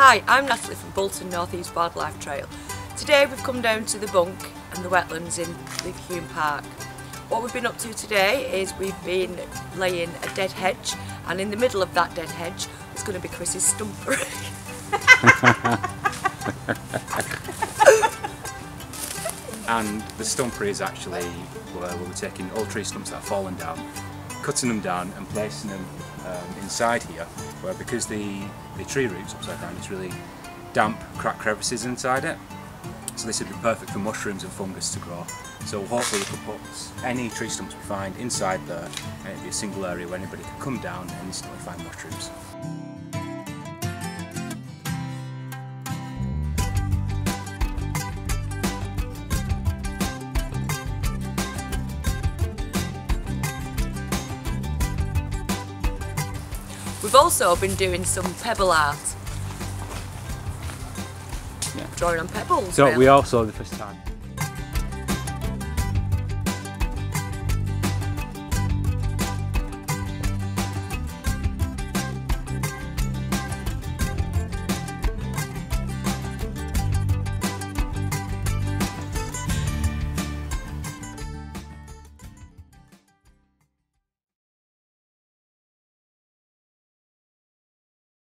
Hi, I'm Natalie from Bolton North East Wildlife Trail. Today we've come down to the bunk and the wetlands in the Hume Park. What we've been up to today is we've been laying a dead hedge and in the middle of that dead hedge is going to be Chris's stumpery. and the stumpery is actually where we were taking all tree stumps that have fallen down, cutting them down and placing them um, inside here, where because the, the tree roots upside down, it's really damp, crack crevices inside it. So this would be perfect for mushrooms and fungus to grow. So hopefully we could put any tree stumps we find inside there and it'd be a single area where anybody could come down and instantly find mushrooms. We've also been doing some pebble art. Yeah. Drawing on pebbles. So really. we also the first time